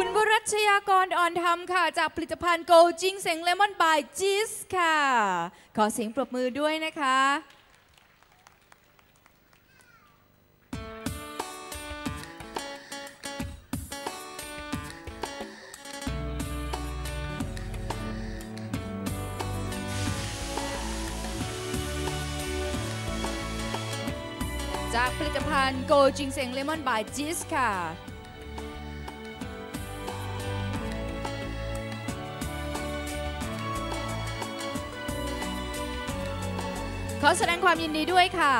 คุณวรชยากรอ่อนธรรมค่ะ จากผลิตภัณฑ์โกจิงเซงเลมอนบายจิสค่ะ ขอเสียงปรบมือด้วยนะคะจากผลิตภัณฑ์โกจิงเซงเลมอนบายจิสค่ะ ขอแสดงความยินดีด้วยค่ะ